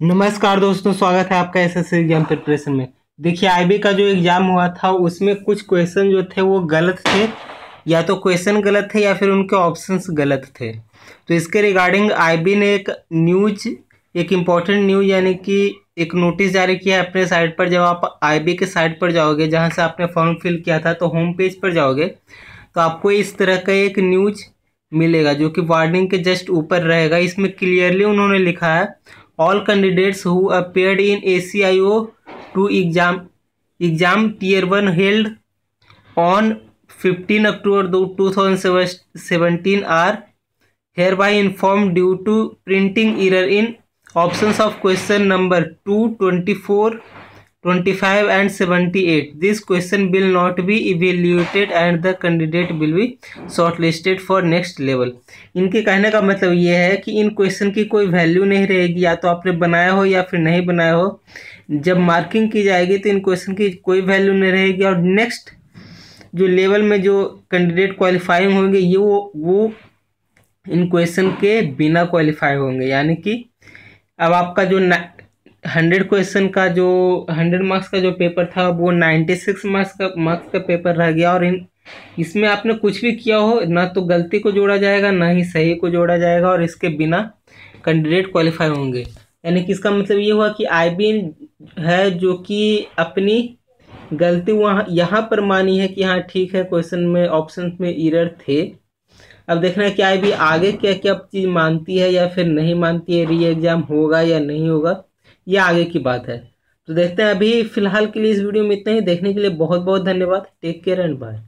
नमस्कार दोस्तों, स्वागत है आपका एस एस एग्ज़ाम प्रिपरेशन में। देखिए आईबी का जो एग्ज़ाम हुआ था, उसमें कुछ क्वेश्चन जो थे, वो गलत थे। या तो क्वेश्चन गलत थे या फिर उनके ऑप्शंस गलत थे। तो इसके रिगार्डिंग आईबी ने एक न्यूज़ एक इंपॉर्टेंट न्यूज़ यानी कि एक नोटिस जारी किया है अपने साइट पर। जब आप आईबी के साइट पर जाओगे, जहाँ से आपने फॉर्म फिल किया था तो होम पेज पर जाओगे तो आपको इस तरह का एक न्यूज़ मिलेगा, जो कि वार्निंग के जस्ट ऊपर रहेगा। इसमें क्लियरली उन्होंने लिखा है all candidates who appeared in ACIO 2 exam exam tier 1 held on 15 October 2017 are hereby informed due to printing error in options of question number 2 24 25 and 78 this question will not be evaluated and the candidate will be shortlisted for next level. इनके कहने का मतलब ये है कि इन question की कोई value नहीं रहेगी। या तो आपने बनाया हो या फिर नहीं बनाया हो। जब मार्किंग की जाएगी तो इन क्वेश्चन की कोई वैल्यू नहीं रहेगी और नेक्स्ट जो लेवल में जो कैंडिडेट क्वालिफाइंग होंगे, ये वो वो इन क्वेश्चन के बिना क्वालिफाई होंगे। यानी कि अब आपका जो हंड्रेड क्वेश्चन का जो हंड्रेड मार्क्स का जो पेपर था, वो नाइन्टी सिक्स मार्क्स का मार्क्स का पेपर रह गया और इन, इसमें आपने कुछ भी किया हो, ना तो गलती को जोड़ा जाएगा, ना ही सही को जोड़ा जाएगा और इसके बिना कैंडिडेट क्वालिफाई होंगे। यानी कि इसका मतलब ये हुआ कि आई है जो कि अपनी गलती वहाँ, यहाँ पर मानी है कि हाँ ठीक है, क्वेश्चन में ऑप्शन में इरर थे। अब देखना है कि आई बी आगे क्या क्या चीज़ मानती है या फिर नहीं मानती है, री एग्ज़ाम होगा या नहीं होगा। ये आगे की बात है। तो देखते हैं अभी फ़िलहाल के लिए इस वीडियो में इतना ही। देखने के लिए बहुत बहुत धन्यवाद। Take care and bye.